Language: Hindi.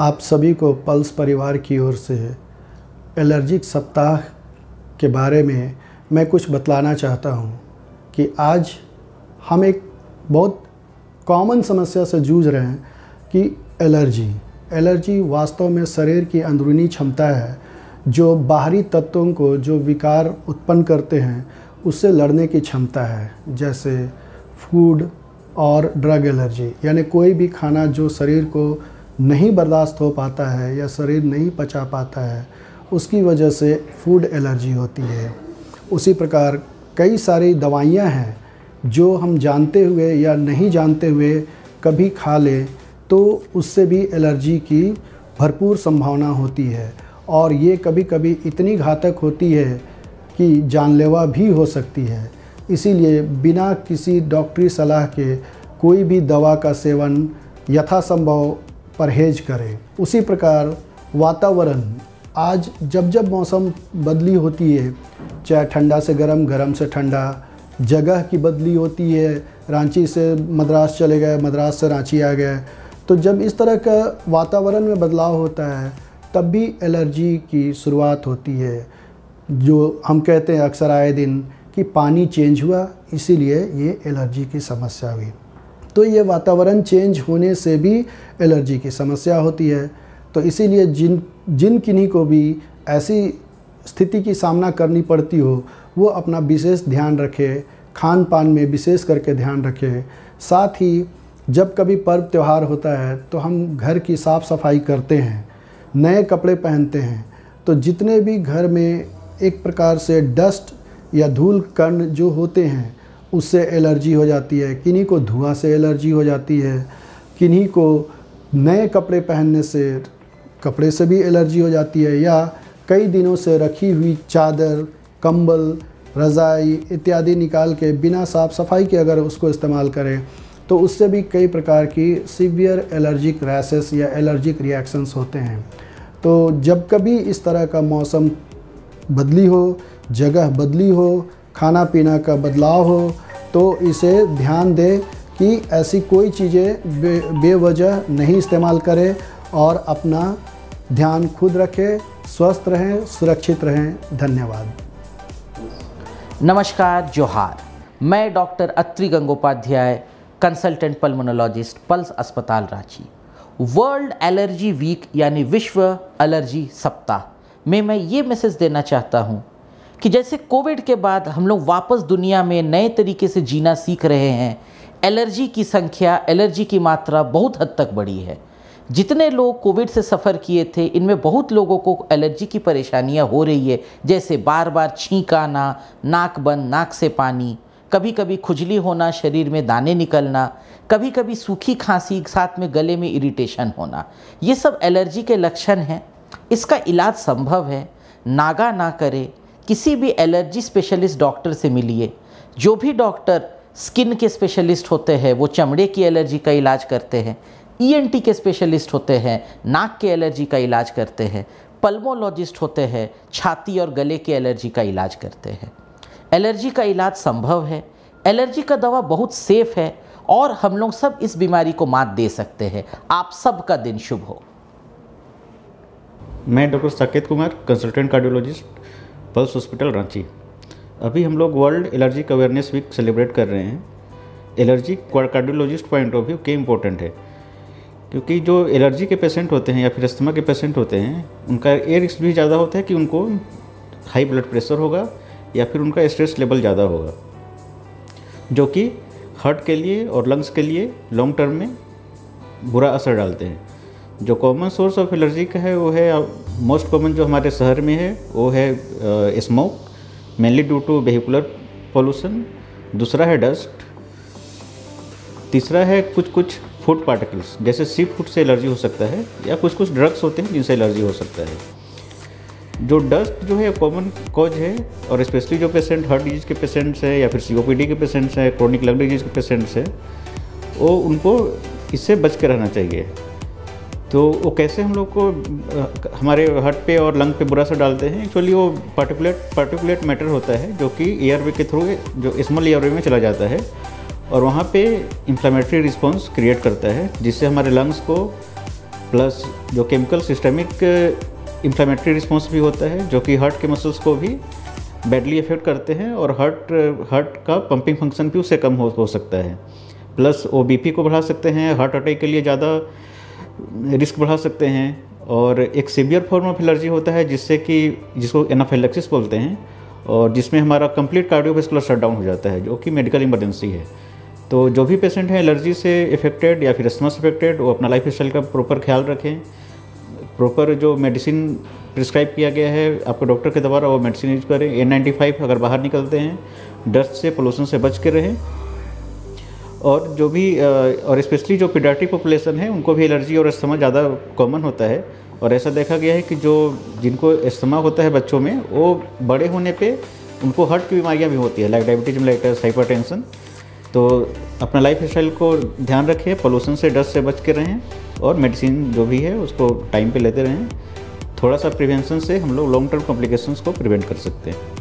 आप सभी को पल्स परिवार की ओर से एलर्जिक सप्ताह के बारे में मैं कुछ बतलाना चाहता हूँ कि आज हम एक बहुत कॉमन समस्या से जूझ रहे हैं कि एलर्जी एलर्जी वास्तव में शरीर की अंदरूनी क्षमता है, जो बाहरी तत्वों को जो विकार उत्पन्न करते हैं, उससे लड़ने की क्षमता है, जैसे फ़ूड और ड्रग एलर्जी यानी कोई भी खाना जो शरीर को नहीं बर्दाश्त हो पाता है या शरीर नहीं पचा पाता है, उसकी वजह से फ़ूड एलर्जी होती है। उसी प्रकार कई सारी दवाइयाँ हैं जो हम जानते हुए या नहीं जानते हुए कभी खा लें तो उससे भी एलर्जी की भरपूर संभावना होती है। और ये कभी कभी इतनी घातक होती है कि जानलेवा भी हो सकती है। इसीलिए बिना किसी डॉक्टरी सलाह के कोई भी दवा का सेवन यथासंभव परहेज करें। उसी प्रकार वातावरण, आज जब जब मौसम बदली होती है, चाहे ठंडा से गर्म गर्म से ठंडा, जगह की बदली होती है, रांची से मद्रास चले गए, मद्रास से रांची आ गए तो जब इस तरह का वातावरण में बदलाव होता है, तब भी एलर्जी की शुरुआत होती है। जो हम कहते हैं अक्सर आए दिन कि पानी चेंज हुआ, इसीलिए ये एलर्जी की समस्या हुई। तो ये वातावरण चेंज होने से भी एलर्जी की समस्या होती है। तो इसीलिए जिन जिन किन्हीं को भी ऐसी स्थिति की सामना करनी पड़ती हो, वो अपना विशेष ध्यान रखे खान पान में विशेष करके ध्यान रखे। साथ ही जब कभी पर्व त्यौहार होता है तो हम घर की साफ़ सफ़ाई करते हैं, नए कपड़े पहनते हैं। तो जितने भी घर में एक प्रकार से डस्ट या धूल कण जो होते हैं उससे एलर्जी हो जाती है, किन्हीं को धुआँ से एलर्जी हो जाती है, किन्हीं को नए कपड़े पहनने से कपड़े से भी एलर्जी हो जाती है, या कई दिनों से रखी हुई चादर, कंबल, रज़ाई इत्यादि निकाल के बिना साफ़ सफ़ाई के अगर उसको इस्तेमाल करें तो उससे भी कई प्रकार की सीवियर एलर्जिक रैसेस या एलर्जिक रिएक्शंस होते हैं। तो जब कभी इस तरह का मौसम बदली हो, जगह बदली हो खाना पीना का बदलाव हो तो इसे ध्यान दें कि ऐसी कोई चीज़ें बे, बेवजह नहीं इस्तेमाल करें और अपना ध्यान खुद रखें, स्वस्थ रहें, सुरक्षित रहें। धन्यवाद। नमस्कार, जोहार। मैं doctor Atri Gangopadhyay, consultant pulmonologist, pulse अस्पताल रांची। वर्ल्ड एलर्जी वीक यानी विश्व एलर्जी सप्ताह। में मैं ये मैसेज देना चाहता हूँ कि जैसे कोविड के बाद हम लोग वापस दुनिया में नए तरीके से जीना सीख रहे हैं, एलर्जी की संख्या, एलर्जी की मात्रा बहुत हद तक बढ़ी है। जितने लोग कोविड से सफ़र किए थे, इनमें बहुत लोगों को एलर्जी की परेशानियाँ हो रही है, जैसे बार बार छींक आना, नाक बंद, नाक से पानी कभी कभी खुजली होना, शरीर में दाने निकलना कभी कभी सूखी खांसी, साथ में गले में इरिटेशन होना। ये सब एलर्जी के लक्षण हैं। इसका इलाज संभव है। नागा ना करे किसी भी एलर्जी स्पेशलिस्ट डॉक्टर से मिलिए। जो भी डॉक्टर स्किन के स्पेशलिस्ट होते हैं, वो चमड़े की एलर्जी का इलाज करते हैं ईएनटी e के स्पेशलिस्ट होते हैं, नाक के एलर्जी का इलाज करते हैं, पल्मोलॉजिस्ट होते हैं, छाती और गले के एलर्जी का इलाज करते हैं। एलर्जी का इलाज संभव है। एलर्जी का दवा बहुत सेफ़ है और हम लोग सब इस बीमारी को मात दे सकते हैं। आप सबका दिन शुभ हो। मैं doctor Saket Kumar, consultant cardiologist. Pulse hospital Ranchi. अभी हम लोग world allergy awareness week celebrate कर रहे हैं। Allergy cardiologist point of view के इम्पोर्टेंट है। क्योंकि जो एलर्जी के पेशेंट होते हैं या फिर अस्थमा के पेशेंट होते हैं, उनका ये रिस्क भी ज़्यादा होता है कि उनको हाई ब्लड प्रेशर होगा या फिर उनका स्ट्रेस लेवल ज़्यादा होगा। जो कि हार्ट के लिए और लंग्स के लिए लॉन्ग टर्म में बुरा असर डालते हैं। जो कॉमन सोर्स ऑफ़ एलर्जी का है, वो है मोस्ट कॉमन जो हमारे शहर में है, वो है smoke mainly due to vehicular pollution दूसरा है डस्ट तीसरा है कुछ कुछ फ़ूड पार्टिकल्स जैसे सी फ़ूड से एलर्जी हो सकता है, या कुछ कुछ ड्रग्स होते हैं जिनसे एलर्जी हो सकता है। जो डस्ट जो है कॉमन कॉज है, और स्पेशली जो पेशेंट हार्ट डिज़ीज़ के पेशेंट्स हैं, या फिर सी के पेशेंट्स हैं क्रोनिक लंग डिज़ीज़ के पेशेंट्स हैं, वो उनको इससे बच के रहना चाहिए। तो वो कैसे हम लोग को हमारे हार्ट पे और लंग पे बुरा सा डालते हैं? एक्चुअली वो पार्टिकुलेट पार्टिकुलेट मैटर होता है, जो कि एयरवे के थ्रू जो स्मॉल एयरवे में चला जाता है और वहाँ पे इन्फ्लामेटरी रिस्पॉन्स क्रिएट करता है, जिससे हमारे लंग्स को प्लस जो केमिकल सिस्टमिक इंफ्लामेटरी रिस्पॉन्स भी होता है, जो कि हार्ट के मसल्स को भी बैडली इफ़ेक्ट करते हैं और हार्ट हार्ट का पंपिंग फ़ंक्शन भी उससे कम हो हो सकता है। प्लस बीपी को बढ़ा सकते हैं हार्ट अटैक के लिए ज़्यादा रिस्क बढ़ा सकते हैं और एक सीवियर फॉर्म ऑफ़ एलर्जी होता है जिससे कि, जिसको एनाफाइलेक्सिस बोलते हैं और जिसमें हमारा कंप्लीट कार्डियोवेस्कुलर शटडाउन हो जाता है, जो कि मेडिकल इमरजेंसी है। तो जो भी पेशेंट हैं एलर्जी से इफेक्टेड या फिर अस्थमा से इफेक्टेड वो अपना लाइफ स्टाइल का प्रॉपर ख्याल रखें। प्रॉपर जो मेडिसिन प्रिस्क्राइब किया गया है, आपके डॉक्टर के द्वारा वो मेडिसिन यूज़ करें। ए अगर बाहर निकलते हैं डस्ट से पोल्यूशन से बच के रहें। और जो भी और स्पेशली जो पीडियाट्रिक पॉपुलेशन है, उनको भी एलर्जी और अस्थमा ज़्यादा कॉमन होता है। और ऐसा देखा गया है कि जो, जिनको अस्थमा होता है बच्चों में, वो बड़े होने पे उनको हार्ट की बीमारियाँ भी होती है लाइक डायबिटीज़ मेलाइटस हाइपरटेंशन तो अपना लाइफ स्टाइल को ध्यान रखें पोल्यूशन से डस्ट से बच के रहें और मेडिसिन जो भी है, उसको टाइम पे लेते रहें। थोड़ा सा प्रिवेंशन से हम लोग लॉन्ग टर्म कॉम्प्लिकेशंस को प्रिवेंट कर सकते हैं।